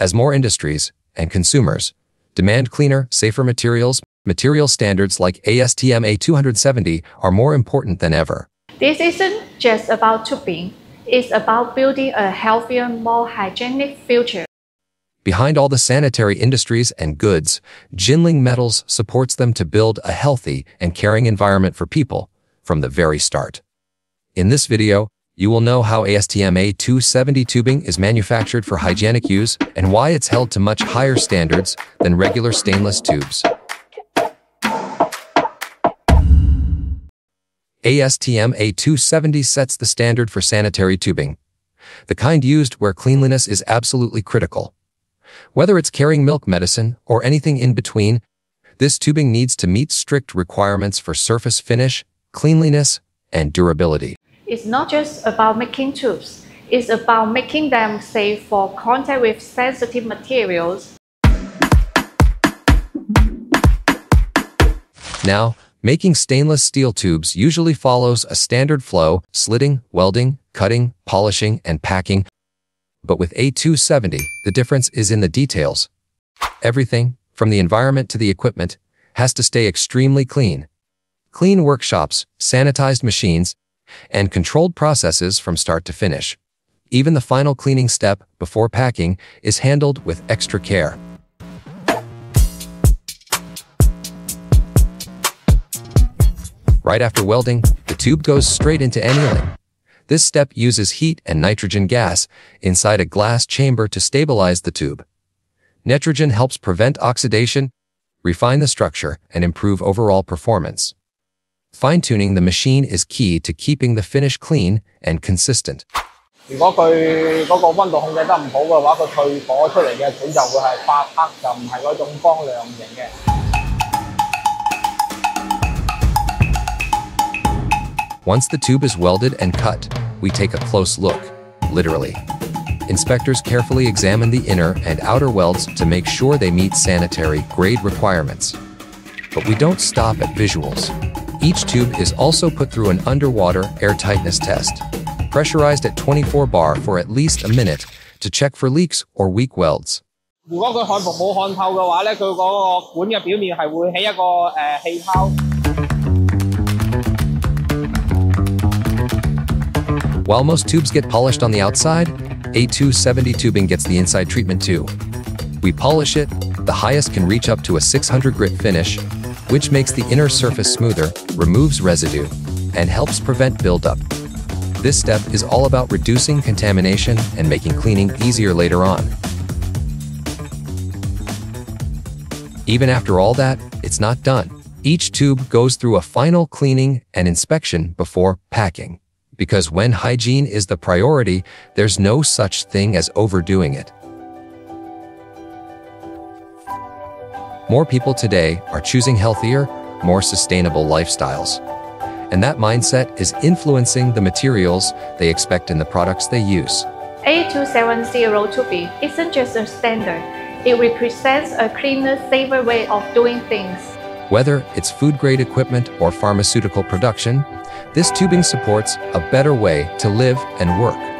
As more industries and consumers demand cleaner, safer materials, material standards like ASTM A270 are more important than ever. This isn't just about tubing, it's about building a healthier, more hygienic future. Behind all the sanitary industries and goods, Jinling Metals supports them to build a healthy and caring environment for people from the very start. In this video, you will know how ASTM A270 tubing is manufactured for hygienic use and why it's held to much higher standards than regular stainless tubes. ASTM A270 sets the standard for sanitary tubing, the kind used where cleanliness is absolutely critical. Whether it's carrying milk medicine or anything in between, this tubing needs to meet strict requirements for surface finish, cleanliness, and durability. It's not just about making tubes, it's about making them safe for contact with sensitive materials. Now, making stainless steel tubes usually follows a standard flow, slitting, welding, cutting, polishing, and packing. But with A270, the difference is in the details. Everything, from the environment to the equipment, has to stay extremely clean. Clean workshops, sanitized machines, and controlled processes from start to finish. Even the final cleaning step before packing is handled with extra care. Right after welding, the tube goes straight into annealing. This step uses heat and nitrogen gas inside a glass chamber to stabilize the tube. Nitrogen helps prevent oxidation, refine the structure, and improve overall performance. Fine-tuning the machine is key to keeping the finish clean and consistent. 如果佢嗰个温度控制得唔好嘅话，佢退火出嚟嘅盘就会系发黑，就唔系嗰种光亮型嘅。Once the tube is welded and cut, we take a close look, literally. Inspectors carefully examine the inner and outer welds to make sure they meet sanitary grade requirements. But we don't stop at visuals. Each tube is also put through an underwater airtightness test, pressurized at 24 bar for at least a minute to check for leaks or weak welds. 如果佢焊服冇焊透嘅话咧，佢嗰个管嘅表面系会起一个诶、呃、气泡。While most tubes get polished on the outside, A270 tubing gets the inside treatment too. We polish it, the highest can reach up to a 600 grit finish, which makes the inner surface smoother, removes residue, and helps prevent buildup. This step is all about reducing contamination and making cleaning easier later on. Even after all that, it's not done. Each tube goes through a final cleaning and inspection before packing. Because when hygiene is the priority, there's no such thing as overdoing it. More people today are choosing healthier, more sustainable lifestyles. And that mindset is influencing the materials they expect in the products they use. A270 tubing isn't just a standard, it represents a cleaner, safer way of doing things. Whether it's food-grade equipment or pharmaceutical production, this tubing supports a better way to live and work.